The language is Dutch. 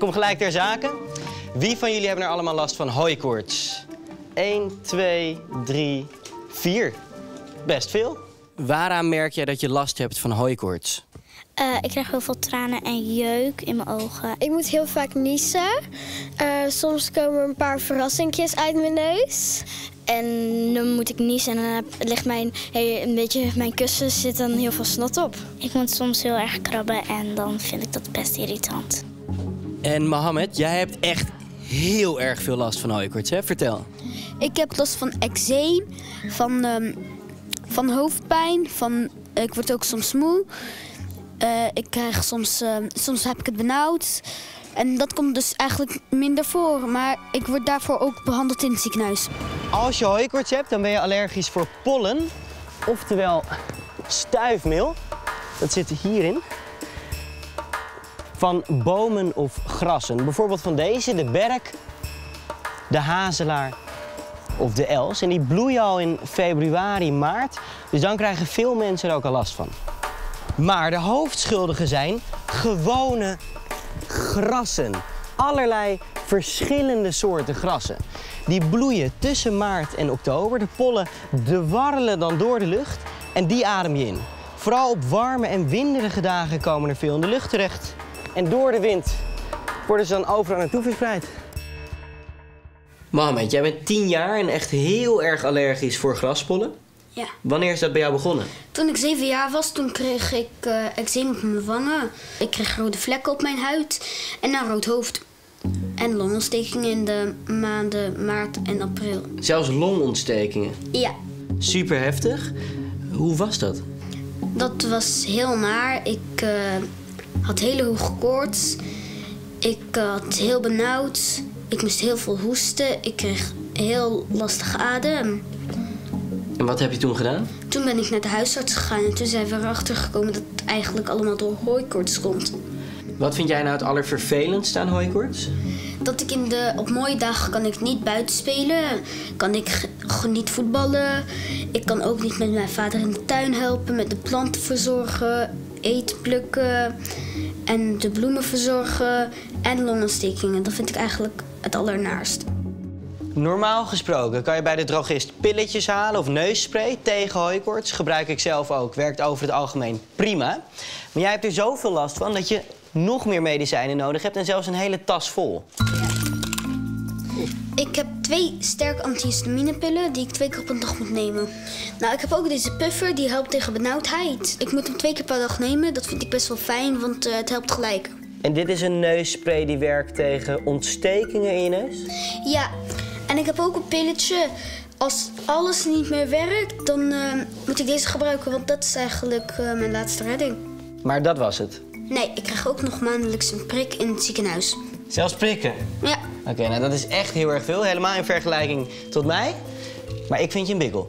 kom gelijk ter zake. Wie van jullie hebben er allemaal last van hooikoorts? 1, 2, 3, 4. Best veel. Waaraan merk jij dat je last hebt van hooikoorts? Eh, ik krijg heel veel tranen en jeuk in mijn ogen. Ik moet heel vaak niezen. Eh, soms komen er een paar verrassingjes uit mijn neus. En dan moet ik niezen en dan ligt mijn, hey, een beetje, mijn kussen zit dan heel veel snot op. Ik moet soms heel erg krabben en dan vind ik dat best irritant. En Mohammed, jij hebt echt heel erg veel last van hooikoorts, hè? Vertel. Ik heb last van eczeem, van, ehm, van hoofdpijn, van, ik word ook soms moe. Eh, ik krijg soms, ehm, soms heb ik het benauwd. En dat komt dus eigenlijk minder voor. Maar ik word daarvoor ook behandeld in het ziekenhuis. Als je hooikoorts hebt, dan ben je allergisch voor pollen, oftewel stuifmeel. Dat zit hierin. Van bomen of grassen. Bijvoorbeeld van deze, de berk, de hazelaar of de els. En die bloeien al in februari, maart. Dus dan krijgen veel mensen er ook al last van. Maar de hoofdschuldigen zijn gewone grassen. Allerlei verschillende soorten grassen. Die bloeien tussen maart en oktober. De pollen dwarrelen dan door de lucht en die adem je in. Vooral op warme en winderige dagen komen er veel in de lucht terecht. En door de wind worden ze dan overal naartoe verspreid. Mohamed, jij bent 10 jaar en echt heel erg allergisch voor graspollen. Ja. Wanneer is dat bij jou begonnen? Toen ik zeven jaar was, toen kreeg ik eh eczeem op mijn wangen. Ik kreeg rode vlekken op mijn huid en een rood hoofd. En longontstekingen in de maanden maart en april. Zelfs longontstekingen. Ja, Super heftig. Hoe was dat? Dat was heel naar. Ik eh, had hele hoge koorts. Ik eh, had heel benauwd. Ik moest heel veel hoesten. Ik kreeg heel lastig adem. En wat heb je toen gedaan? Toen ben ik naar de huisarts gegaan en toen zijn we erachter gekomen dat het eigenlijk allemaal door hooikoorts komt. Wat vind jij nou het allervervelendste aan hooikoorts? Dat ik in de, op mooie dagen kan ik niet buiten spelen. Kan ik niet voetballen. Ik kan ook niet met mijn vader in de tuin helpen. Met de planten verzorgen. Eten plukken. En de bloemen verzorgen. En longontstekingen. Dat vind ik eigenlijk het allernaarst. Normaal gesproken kan je bij de drogist pilletjes halen of neusspray tegen hooikoorts. Gebruik ik zelf ook. Werkt over het algemeen prima. Maar jij hebt er zoveel last van dat je nog meer medicijnen nodig hebt en zelfs een hele tas vol. Ik heb twee sterke antihistaminepillen die ik twee keer op een dag moet nemen. Nou, ik heb ook deze puffer die helpt tegen benauwdheid. Ik moet hem twee keer per dag nemen. Dat vind ik best wel fijn, want eh, het helpt gelijk. En dit is een neusspray die werkt tegen ontstekingen in je neus. Ja, en ik heb ook een pilletje. Als alles niet meer werkt, dan eh, moet ik deze gebruiken, want dat is eigenlijk eh, mijn laatste redding. Maar dat was het. Nee, ik krijg ook nog maandelijks een prik in het ziekenhuis. Zelfs prikken. Ja, Oké, nou dat is echt heel erg veel. Helemaal in vergelijking tot mij. Maar ik vind je een bikkel.